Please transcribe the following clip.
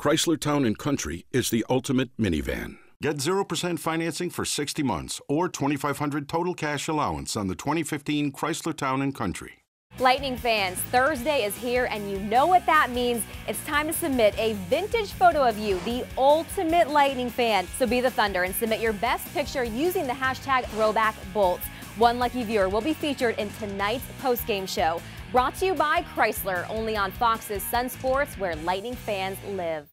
Chrysler Town and Country is the ultimate minivan. Get 0% financing for 60 months or 2500 total cash allowance on the 2015 Chrysler Town and Country. Lightning fans, Thursday is here and you know what that means. It's time to submit a vintage photo of you, the ultimate Lightning fan. So be the Thunder and submit your best picture using the hashtag ThrowbackBolts. One lucky viewer will be featured in tonight's post-game show. Brought to you by Chrysler, only on Fox's Sun Sports, where Lightning fans live.